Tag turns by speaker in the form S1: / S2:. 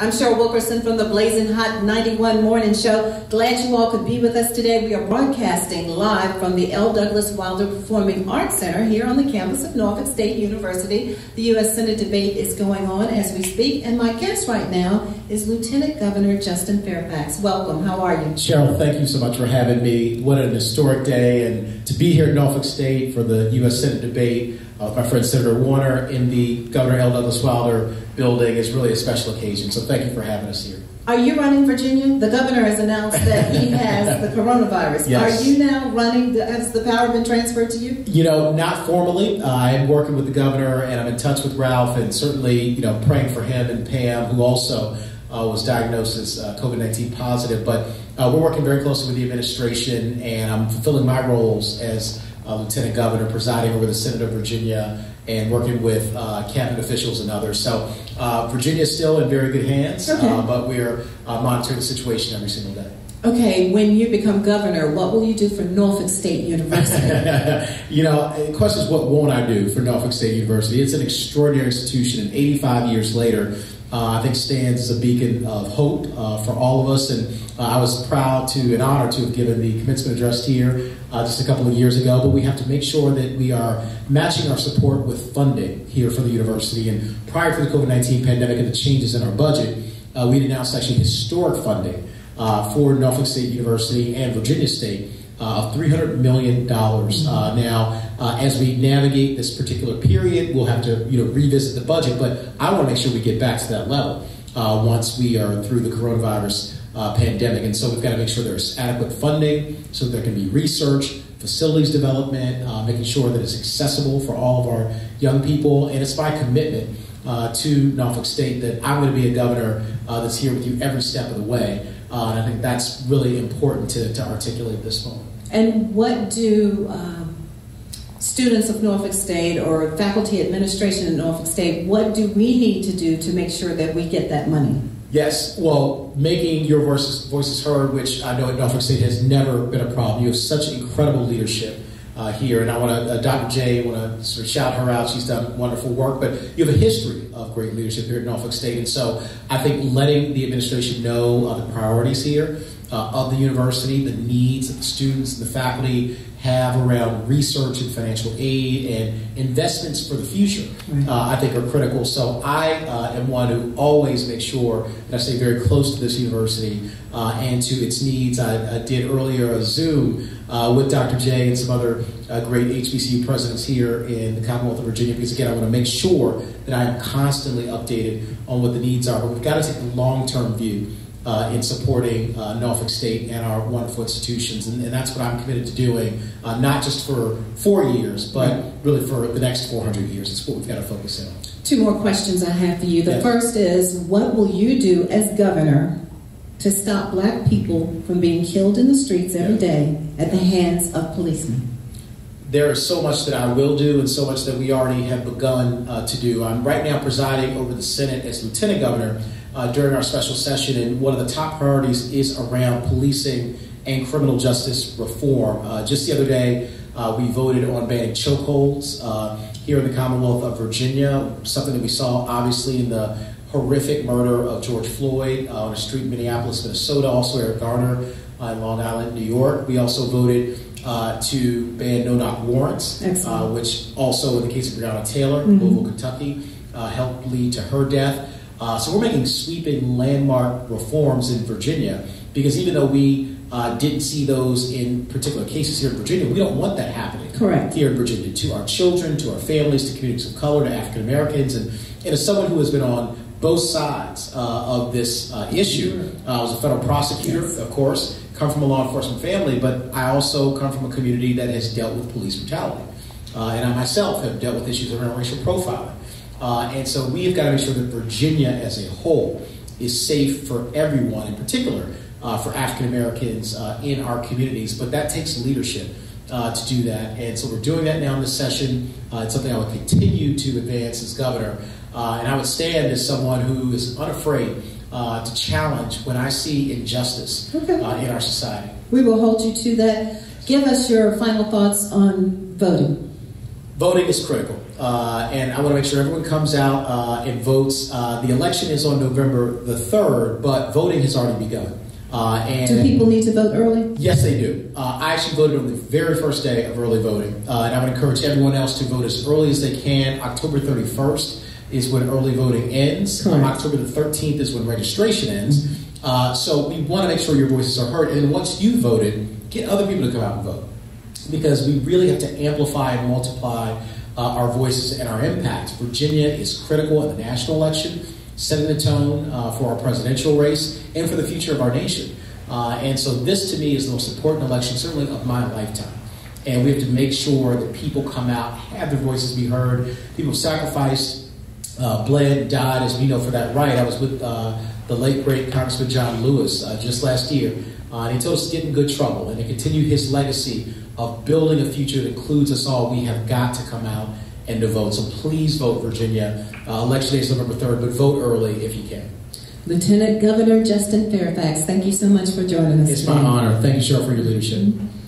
S1: I'm Cheryl Wilkerson from the Blazing Hot 91 Morning Show. Glad you all could be with us today. We are broadcasting live from the L. Douglas Wilder Performing Arts Center here on the campus of Norfolk State University. The U.S. Senate debate is going on as we speak, and my guest right now is Lieutenant Governor Justin Fairfax. Welcome. How are you?
S2: Cheryl, thank you so much for having me. What an historic day, and to be here at Norfolk State for the U.S. Senate debate uh, with my friend Senator Warner in the Governor L. Douglas Wilder building is really a special occasion. So thank you for having us here.
S1: Are you running Virginia? The governor has announced that he has the coronavirus.
S2: Yes.
S1: Are you now running? The, has the power been transferred to you?
S2: You know, not formally. Uh, I am working with the governor, and I'm in touch with Ralph, and certainly, you know, praying for him and Pam, who also uh, was diagnosed as uh, COVID 19 positive. But uh, we're working very closely with the administration, and I'm fulfilling my roles as uh, lieutenant governor, presiding over the Senate of Virginia, and working with uh, cabinet officials and others. So uh, Virginia is still in very good hands,
S1: Okay.
S2: uh, but we're uh, monitoring the situation every single day.
S1: Okay, when you become governor, what will you do for Norfolk State University?
S2: you know, the question is, what won't I do for Norfolk State University? It's an extraordinary institution, and 85 years later, uh, I think stands as a beacon of hope uh, for all of us. And uh, I was proud to and honored to have given the commencement address here uh, just a couple of years ago. But we have to make sure that we are matching our support with funding here for the university. And prior to the COVID 19 pandemic and the changes in our budget, uh, we announced actually historic funding uh, for Norfolk State University and Virginia State of $300 million. Uh, now, uh, as we navigate this particular period, we'll have to you know revisit the budget, but I want to make sure we get back to that level uh, once we are through the coronavirus uh, pandemic. And so we've got to make sure there's adequate funding so that there can be research, facilities development, uh, making sure that it's accessible for all of our young people. And it's my commitment uh, to Norfolk State that I'm going to be a governor uh, that's here with you every step of the way. Uh, and I think that's really important to, to articulate this moment.
S1: And what do um, students of Norfolk State or faculty administration in Norfolk State, what do we need to do to make sure that we get that money?
S2: Yes, well, making your voices, voices heard, which I know at Norfolk State has never been a problem. You have such incredible leadership uh, here, and I want to, uh, Dr. J, I want to sort of shout her out. She's done wonderful work, but you have a history of great leadership here at Norfolk State, and so I think letting the administration know uh, the priorities here uh, of the university, the needs that the students and the faculty have around research and financial aid and investments for the future, uh, I think are critical. So I uh, am one who always makes sure that I stay very close to this university uh, and to its needs. I, I did earlier a Zoom uh, with Dr. J and some other uh, great HBCU presidents here in the Commonwealth of Virginia because, again, I want to make sure that I am constantly updated on what the needs are. But we've got to take a long term view uh, in supporting uh, Norfolk State and our wonderful institutions. And, and that's what I'm committed to doing, uh, not just for four years, but really for the next 400 years. It's what we've got to focus in on.
S1: Two more questions I have for you. The first is what will you do as governor to stop black people from being killed in the streets every day at the hands of policemen?
S2: There is so much that I will do and so much that we already have begun uh, to do. I'm right now presiding over the Senate as Lieutenant Governor uh, during our special session, and one of the top priorities is around policing and criminal justice reform. Uh, just the other day, uh, we voted on banning chokeholds uh, here in the Commonwealth of Virginia, something that we saw obviously in the horrific murder of George Floyd uh, on a street in Minneapolis, Minnesota, also Eric Garner uh, in Long Island, New York. We also voted uh, to ban no knock warrants, uh, which also, in the case of Breonna Taylor,
S1: Mhm.
S2: Louisville, Kentucky, uh, helped lead to her death. Uh, so we're making sweeping landmark reforms in Virginia because even though we uh, didn't see those in particular cases here in Virginia, we don't want that happening
S1: Correct.
S2: here in Virginia to our children, to our families, to communities of color, to African Americans, and, and as someone who has been on both sides uh, of this uh, issue, uh, I was a federal prosecutor,
S1: Yes.
S2: of course, come from a law enforcement family, but I also come from a community that has dealt with police brutality. Uh, and I myself have dealt with issues around racial profiling. Uh, and so we have got to make sure that Virginia as a whole is safe for everyone, in particular uh, for African Americans uh, in our communities. But that takes leadership uh, to do that. And so we're doing that now in this session. Uh, it's something I will continue to advance as governor. Uh, and I would stand as someone who is unafraid uh, to challenge when I see injustice
S1: Okay.
S2: uh, in our society.
S1: We will hold you to that. Give us your final thoughts on voting.
S2: Voting is critical, uh, and I want to make sure everyone comes out uh, and votes. Uh, the election is on November the 3rd, but voting has already begun.
S1: Uh, and do people need to vote early?
S2: Yes, they do. Uh, I actually voted on the very first day of early voting, uh, and I would encourage everyone else to vote as early as they can. October 31st is when early voting ends. Um, October the 13th is when registration ends. Uh, so we want to make sure your voices are heard. And once you voted, get other people to come out and vote, because we really have to amplify and multiply uh, our voices and our impact. Virginia is critical in the national election setting the tone uh, for our presidential race and for the future of our nation. Uh, and so this to me is the most important election, certainly of my lifetime. And we have to make sure that people come out, have their voices be heard. People sacrificed, uh, bled, died, as we know, for that right. I was with uh, the late, great Congressman John Lewis uh, just last year. Uh, and he told us to get in good trouble and to continue his legacy of building a future that includes us all. We have got to come out and to vote. So please vote, Virginia. Uh, election day is November 3rd, but vote early if you can.
S1: Lieutenant Governor Justin Fairfax, thank you so much for joining us.
S2: It's today. my honor. Thank you, Cheryl, for your leadership. Mm-hmm.